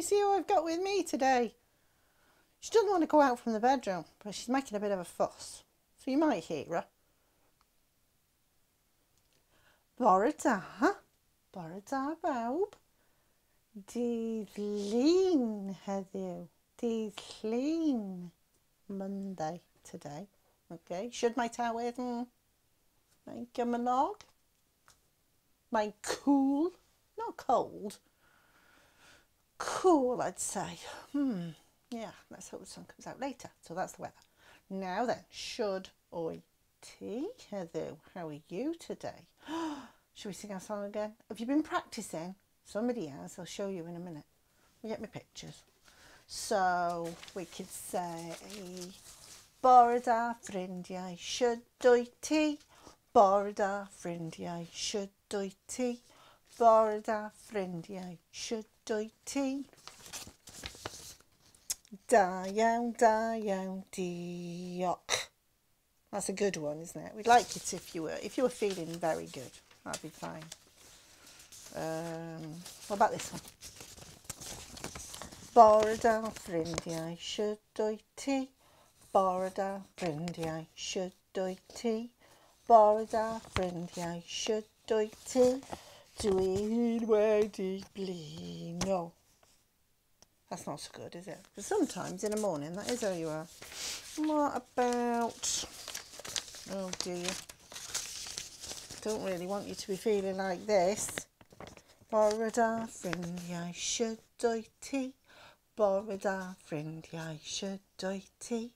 you see who I've got with me today? She doesn't want to go out from the bedroom, but she's making a bit of a fuss. So you might hear her. Bore da, bore da bawb. Dydd Llun heddiw. Dydd. Monday today. Okay, should my tywydd yn mae'n gymylog? Mae'n cool, not cold. Cool, I'd say. Hmm, yeah, let's hope the sun comes out later. So that's the weather. Now then, should I tea heddiw? How are you today? Should we sing our song again? Have you been practicing? Somebody has. I'll show you in a minute. We get my pictures. So we could say, Bore da ffrindiau, should dwy ti? Bore da ffrindiau, should dwy ti? Bore da ffrindiau, should dwy ti? Da iawn, da iawn, diolch. That's a good one, isn't it? We'd like it if you were if you were feeling very good. That'd be fine. Um, what about this one? Bore da ffrindiau, should dwy ti? Bore da ffrindiau, should dwy ti? Bore da ffrindiau, should dwy ti? Dwi'n wedi blino. That's not so good, is it? But sometimes in the morning, that is how you are. What about... Oh dear. Don't really want you to be feeling like this. Bore da ffrindiau, should dwy ti? Bore da ffrindiau, should dwy ti?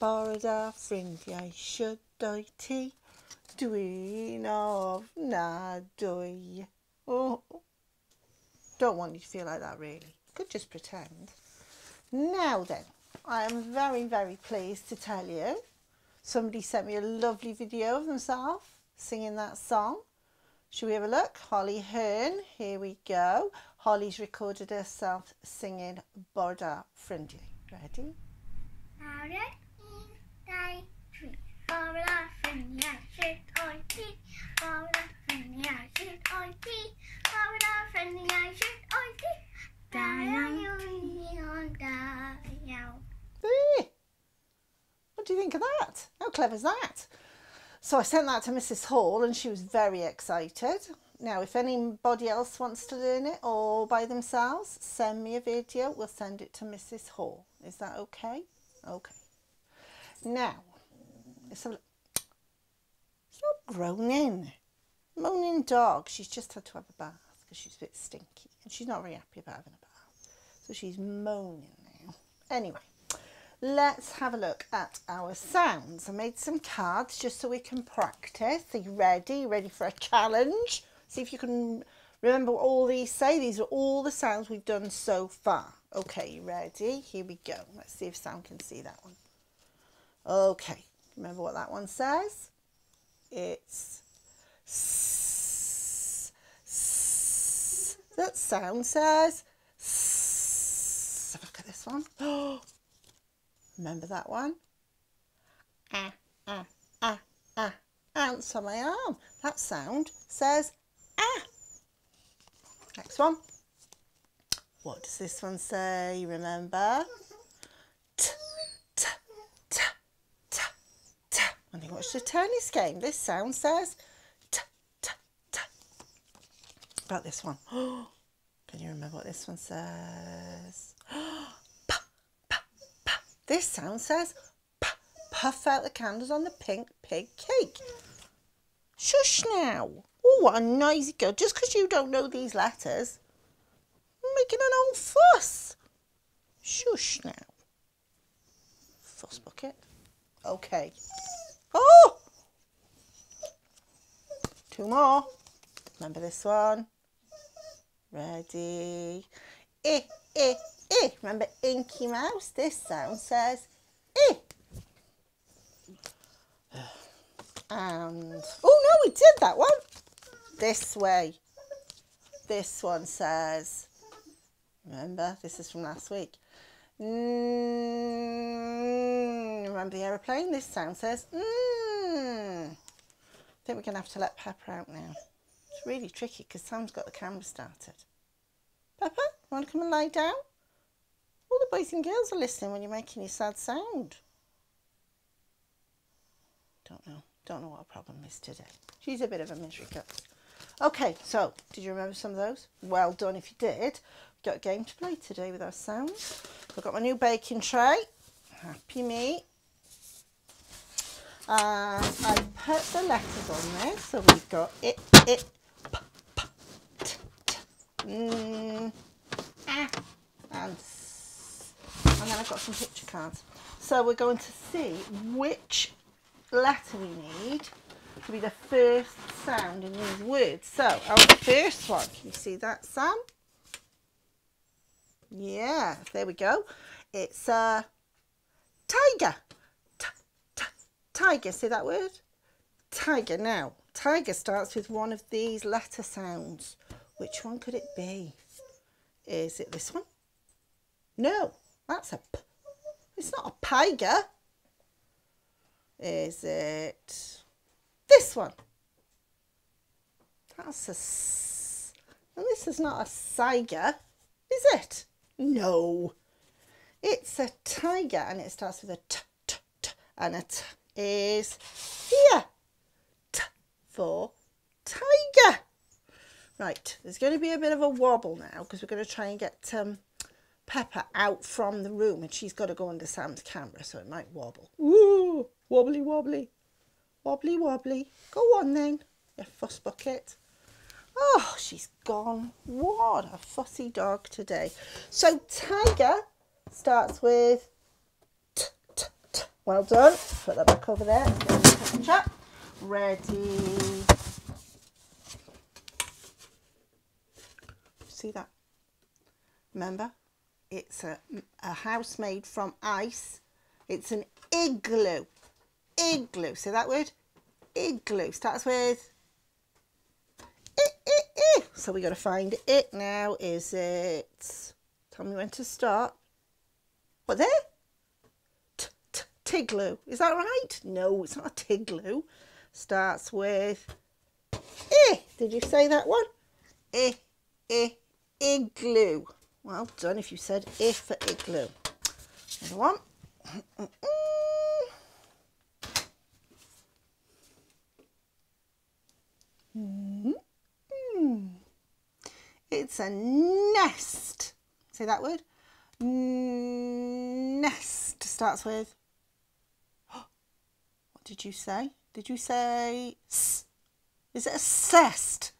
Bore da ffrindiau, should dwy ti? Dwi'n ofnadwy. Oh, don't want you to feel like that really. Could just pretend. Now then, I am very, very pleased to tell you somebody sent me a lovely video of themselves singing that song. Should we have a look? Holly Hearn, here we go. Holly's recorded herself singing Borda Friendly. Ready? Friendly, shit oi tea. Borda Friendly, shit oi tea. Borda Da iawn. Hey, what do you think of that? How clever is that? So I sent that to Mrs. Hall and she was very excited. Now, if anybody else wants to learn it all by themselves, send me a video. We'll send it to Mrs. Hall. Is that okay? Okay. Now, let's a. It's not groaning. Moaning dog. She's just had to have a bath because she's a bit stinky and she's not very happy about having a bath. So she's moaning now. Anyway, let's have a look at our sounds. I made some cards just so we can practice. Are you ready? Ready for a challenge? See if you can remember what all these say. These are all the sounds we've done so far. Okay, you ready? Here we go. Let's see if Sam can see that one. Okay, remember what that one says? It's That sound says. Have a look at this one. Remember that one? Ah, ah, ah, ah. Ants on my arm. That sound says ah. Next one. What does this one say? Remember? T, t, t, t, t. When you watch the tennis game, this sound says. About this one. Can you remember what this one says? This sound says puff out the candles on the pink pig cake. Shush now. Oh, what a noisy girl. Just because you don't know these letters, I'm making an old fuss. Shush now. Fuss bucket. Okay. Oh! Two more. Remember this one? Ready? Eh, eh, eh. Remember Inky Mouse? This sound says eh. And, oh no, we did that one. This way. This one says, remember, this is from last week. Mm, remember the aeroplane? This sound says, mm. I think we're going to have to let Pepper out now. It's really tricky because Sam's got the camera started. Pepper, want to come and lie down? All the boys and girls are listening when you're making your sad sound. Don't know. Don't know what her problem is today. She's a bit of a misery cat. Okay, so did you remember some of those? Well done if you did. We've Got a game to play today with our sounds. I've got my new baking tray. Happy me. And I put the letters on there. So we've got it, it, mm, ah, and. And then I've got some picture cards. So we're going to see which letter we need to be the first sound in these words. So our first one, can you see that, Sam? Yeah, there we go. It's a tiger. T -t tiger, see that word? Tiger. Now, tiger starts with one of these letter sounds. Which one could it be? Is it this one? No, that's a p. It's not a tiger. Is it this one? That's a s. And this is not a tiger, is it? No. It's a tiger and it starts with a t, t, t and it is here. T for tiger. Right, there's going to be a bit of a wobble now because we're going to try and get um, Pepper out from the room and she's got to go under Sam's camera so it might wobble. Ooh, wobbly wobbly, wobbly wobbly. Go on then, you fuss bucket. Oh, she's gone. What a fussy dog today. So tiger starts with t, t, t. Well done. Put that back over there. Ready. See that? Remember, it's a, a house made from ice. It's an igloo. Igloo. See that word? Igloo. Starts with so we got to find it now. Is it? Tell me when to start. What there? T -t Tigloo. Is that right? No, it's not a tigloo. Starts with eh. Did you say that one? Eh, eh, igloo. Well done if you said if for igloo. Another one. Mm -mm. It's a nest. Say that word. Nest starts with. What did you say? Did you say s? Is it a cest?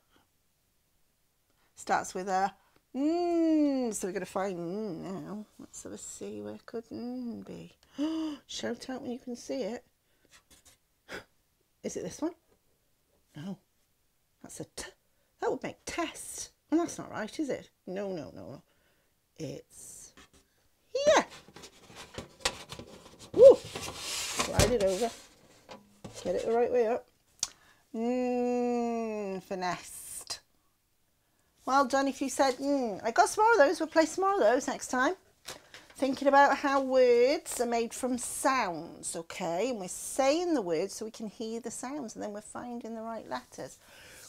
Starts with a mm, so we're going to find mm now. Let's have a see. Where could mm be? Shout out when you can see it. Is it this one? No. That's a t. That would make test. Well, that's not right, is it? No, no, no, no. It's here. Woo! Slide it over. Get it the right way up. Mmm, finessed. Well done if you said, mmm. I got some more of those. We'll play some more of those next time. Thinking about how words are made from sounds, okay? And we're saying the words so we can hear the sounds and then we're finding the right letters.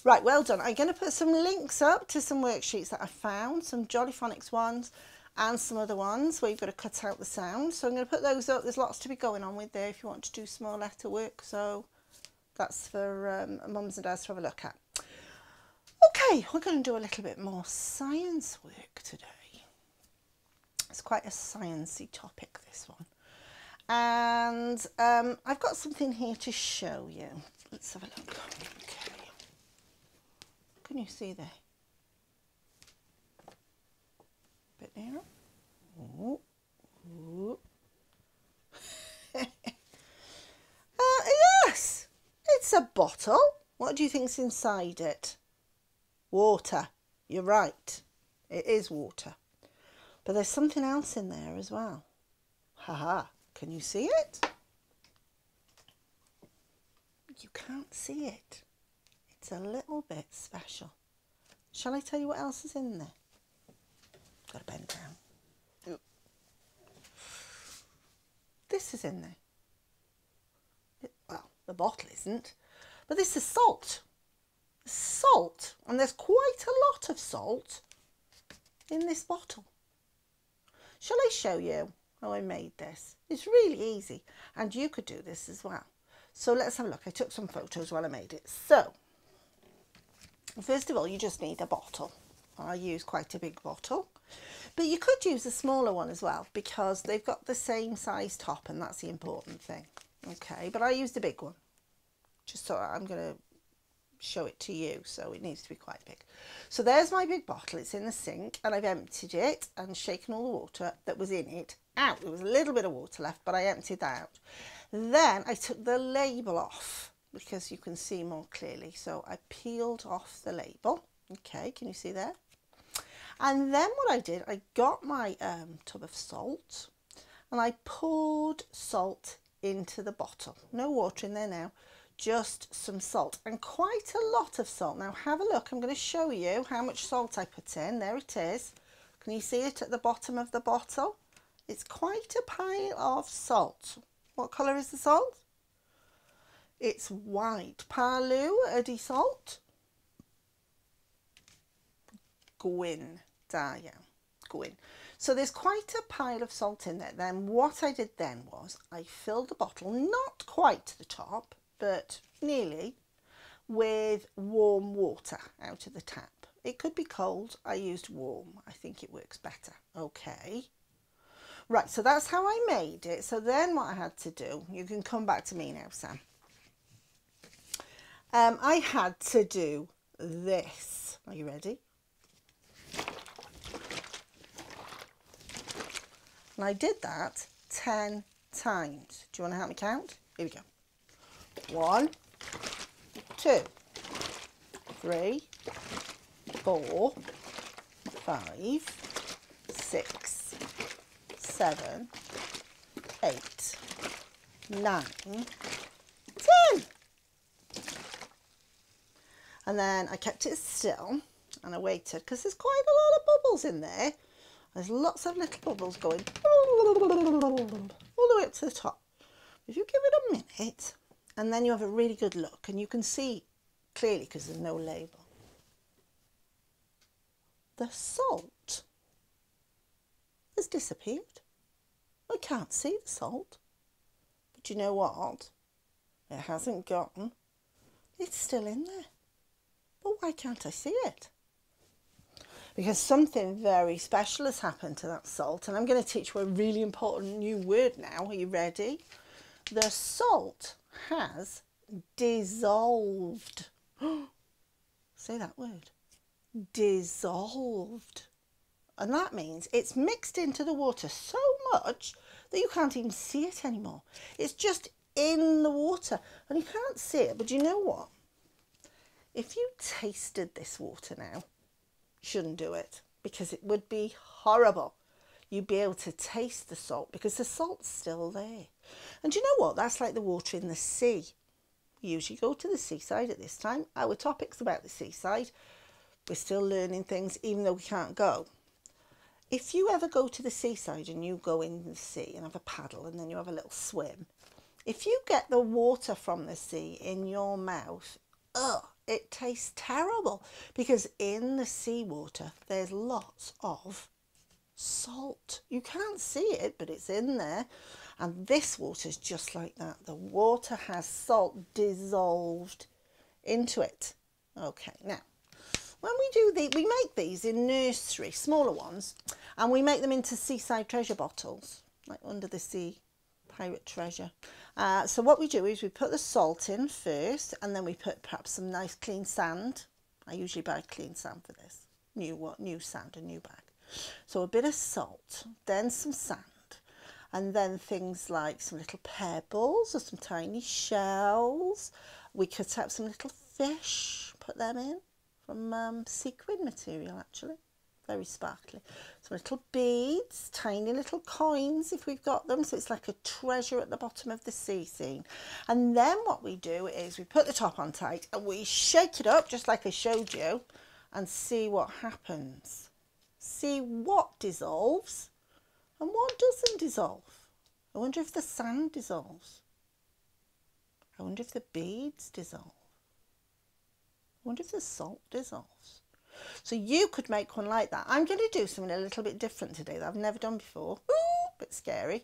Right, well done. I'm going to put some links up to some worksheets that I found, some Jolly Phonics ones and some other ones where you've got to cut out the sound. So I'm going to put those up. There's lots to be going on with there if you want to do small letter work. So that's for um, mums and dads to have a look at. Okay, we're going to do a little bit more science work today. It's quite a sciencey topic, this one. And um, I've got something here to show you. Let's have a look. Can you see there? Bit nearer. Ooh. Ooh. uh, yes, it's a bottle. What do you think's inside it? Water. You're right. It is water. But there's something else in there as well. Haha. Can you see it? You can't see it. It's a little bit special. Shall I tell you what else is in there? Got to bend down. This is in there. It, well, the bottle isn't, but this is salt. Salt, and there's quite a lot of salt in this bottle. Shall I show you how I made this? It's really easy and you could do this as well. So let's have a look. I took some photos while I made it. So first of all, you just need a bottle. I use quite a big bottle, but you could use a smaller one as well because they've got the same size top and that's the important thing. Okay, but I used a big one just so I'm going to show it to you so it needs to be quite big. So there's my big bottle it's in the sink and I've emptied it and shaken all the water that was in it out. There was a little bit of water left but I emptied that out. Then I took the label off because you can see more clearly. So I peeled off the label. Okay can you see there? And then what I did I got my um, tub of salt and I poured salt into the bottle. No water in there now just some salt and quite a lot of salt. Now have a look, I'm going to show you how much salt I put in. There it is. Can you see it at the bottom of the bottle? It's quite a pile of salt. What colour is the salt? It's white. Palu ydy salt. Gwyn. Da iawn. Gwyn. So there's quite a pile of salt in there. Then what I did then was I filled the bottle, not quite to the top, but nearly, with warm water out of the tap. It could be cold. I used warm. I think it works better. Okay. Right, so that's how I made it. So then what I had to do, you can come back to me now, Sam. Um, I had to do this. Are you ready? And I did that 10 times. Do you want to help me count? Here we go. One, two, three, four, five, six, seven, eight, nine, ten. And then I kept it still and I waited because there's quite a lot of bubbles in there. There's lots of little bubbles going all the way up to the top. If you give it a minute, and then you have a really good look and you can see clearly because there's no label. The salt has disappeared. I can't see the salt. But you know what? It hasn't gone. It's still in there. But why can't I see it? Because something very special has happened to that salt. And I'm going to teach you a really important new word now. Are you ready? The salt has dissolved. Say that word. Dissolved. And that means it's mixed into the water so much that you can't even see it anymore. It's just in the water and you can't see it. But you know what? If you tasted this water now, shouldn't do it because it would be horrible you'd be able to taste the salt because the salt's still there. And you know what? That's like the water in the sea. We usually go to the seaside at this time. Our topic's about the seaside. We're still learning things even though we can't go. If you ever go to the seaside and you go in the sea and have a paddle and then you have a little swim, if you get the water from the sea in your mouth, ugh, it tastes terrible because in the seawater there's lots of salt. You can't see it, but it's in there. And this water is just like that. The water has salt dissolved into it. Okay, now, when we do the, we make these in nursery, smaller ones, and we make them into seaside treasure bottles, like under the sea pirate treasure. Uh, so what we do is we put the salt in first, and then we put perhaps some nice clean sand. I usually buy clean sand for this. New? New sand, a new bag. So a bit of salt, then some sand, and then things like some little pebbles or some tiny shells. We cut out some little fish, put them in from um, sequin material actually, very sparkly. Some little beads, tiny little coins if we've got them, so it's like a treasure at the bottom of the sea scene. And then what we do is we put the top on tight and we shake it up just like I showed you and see what happens see what dissolves and what doesn't dissolve. I wonder if the sand dissolves. I wonder if the beads dissolve. I wonder if the salt dissolves. So you could make one like that. I'm going to do something a little bit different today that I've never done before. Ooh, bit scary.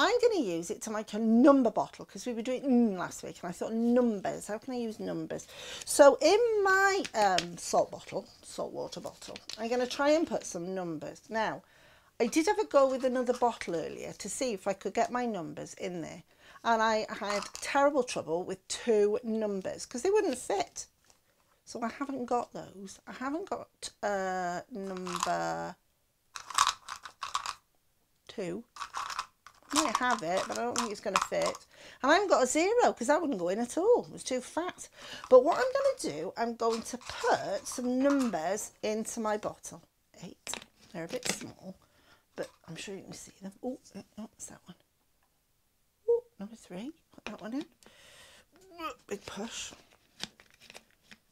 I'm going to use it to make a number bottle because we were doing mm, last week and I thought numbers, how can I use numbers? So in my um, salt bottle, salt water bottle, I'm going to try and put some numbers. Now, I did have a go with another bottle earlier to see if I could get my numbers in there. And I had terrible trouble with two numbers because they wouldn't fit. So I haven't got those. I haven't got uh, number two. Might have it, but I don't think it's going to fit. And I haven't got a zero because that wouldn't go in at all. It was too fat. But what I'm going to do, I'm going to put some numbers into my bottle. Eight. They're a bit small, but I'm sure you can see them. Oh, what's that one? Oh, number three. Put that one in. Big push.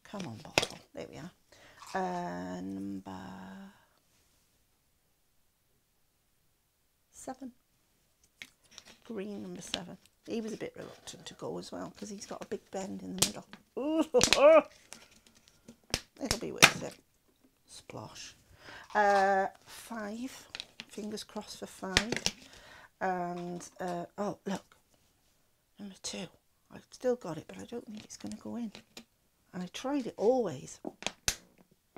Come on, bottle. There we are. Uh, number seven green number seven. He was a bit reluctant to go as well because he's got a big bend in the middle. It'll be worth it. Splosh. Uh, five. Fingers crossed for five. And, uh, oh, look. Number two. I've still got it, but I don't think it's going to go in. And I tried it always.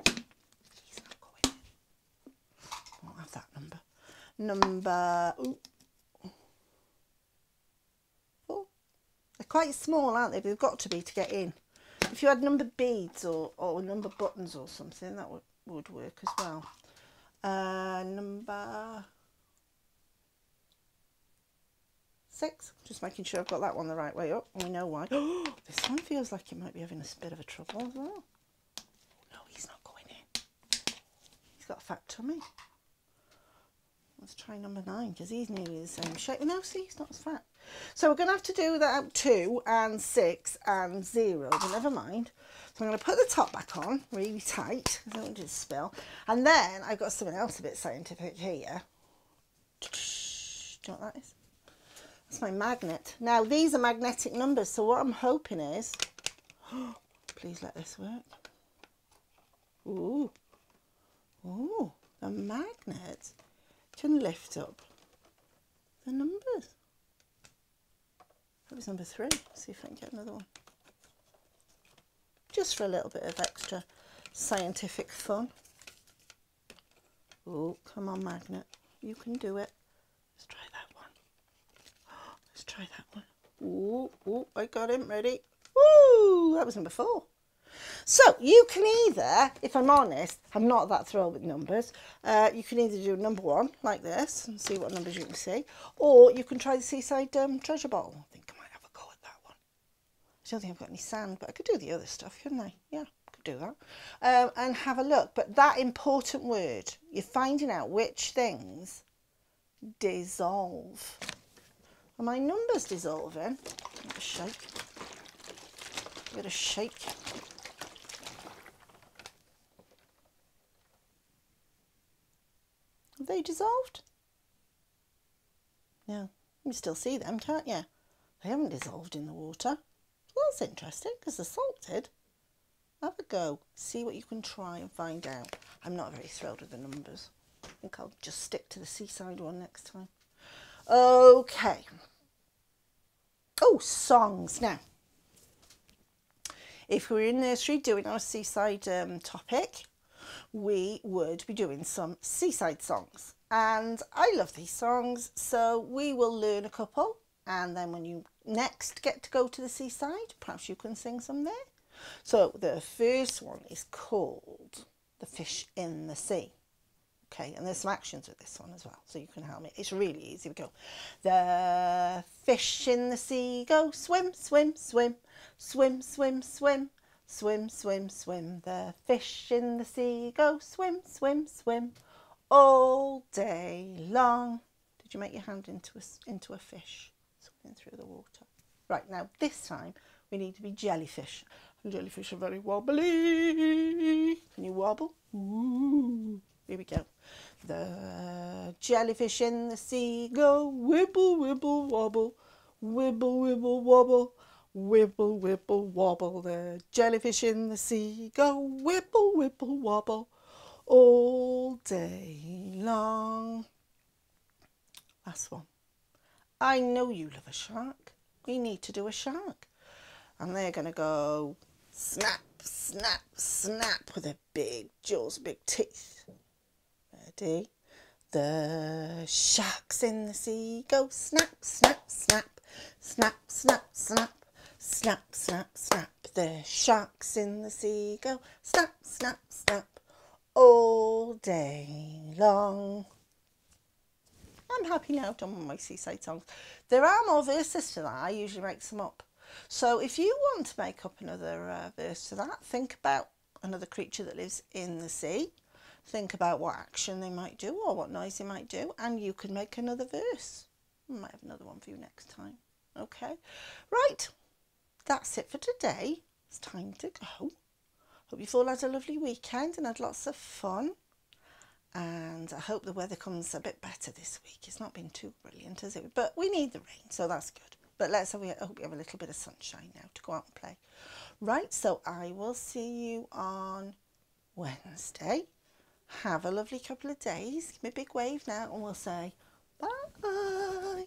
He's not going in. I won't have that number. Number, ooh, quite small, aren't they? They've got to be to get in. If you had number beads or, or number buttons or something, that would, would work as well. Uh, number six. Just making sure I've got that one the right way up. We know why. This one feels like it might be having a bit of a trouble as well. No, he's not going in. He's got a fat tummy. Let's try number nine because he's nearly the same shape. No, see, he's not as fat. So we're going to have to do that two and six and zero, but never mind. So I'm going to put the top back on really tight. I don't want to spill. And then I've got something else a bit scientific here. Do you know what that is? That's my magnet. Now these are magnetic numbers. So what I'm hoping is, please let this work. Ooh, ooh, the magnet can lift up the numbers. That was number three. See if I can get another one. Just for a little bit of extra scientific fun. Oh, come on, magnet. You can do it. Let's try that one. Let's try that one. Oh, oh, I got him ready. Woo! That was number four. So you can either, if I'm honest, I'm not that thrilled with numbers. Uh, you can either do number one like this and see what numbers you can see, or you can try the seaside um, treasure bottle. I don't think I've got any sand, but I could do the other stuff, couldn't I? Yeah, could do that. Um, and have a look. But that important word, you're finding out which things dissolve. Are my numbers dissolving? Give a shake. Give it a shake. Have they dissolved? Yeah, you still see them, can't you? They haven't dissolved in the water. Well, that's interesting because they're salted. Have a go. See what you can try and find out. I'm not very thrilled with the numbers. I think I'll just stick to the seaside one next time. Okay. Oh, songs. Now, if we were in nursery doing our seaside um, topic, we would be doing some seaside songs. And I love these songs, so we will learn a couple and then when you next get to go to the seaside, perhaps you can sing some there. So the first one is called The Fish in the Sea. Okay, and there's some actions with this one as well, so you can help me. It's really easy. We go, the fish in the sea go swim, swim, swim, swim, swim, swim, swim, swim, swim. The fish in the sea go swim, swim, swim, all day long. Did you make your hand into a, into a fish? Through the water. Right, now this time we need to be jellyfish. And jellyfish are very wobbly. Can you wobble? Ooh. Here we go. The jellyfish in the sea go wibble, wibble, wobble, wibble, wibble, wobble, Wibble, wibble, wobble, the jellyfish in the sea go wibble, wibble, wobble all day long. Last one. I know you love a shark. We need to do a shark. And they're going to go snap, snap, snap with their big jaws, big teeth. Ready? The sharks in the sea go snap, snap, snap, snap, snap, snap, snap, snap, snap. The sharks in the sea go snap, snap, snap all day long. I'm happy now, I've done my seaside songs. There are more verses to that, I usually make some up. So if you want to make up another uh, verse to that, think about another creature that lives in the sea. Think about what action they might do or what noise they might do, and you can make another verse. I might have another one for you next time. Okay, right, that's it for today. It's time to go. Hope you've all had a lovely weekend and had lots of fun. And I hope the weather comes a bit better this week. It's not been too brilliant, has it? But we need the rain, so that's good. But let's have, I hope we have a little bit of sunshine now to go out and play. Right, so I will see you on Wednesday. Have a lovely couple of days. Give me a big wave now and we'll say bye.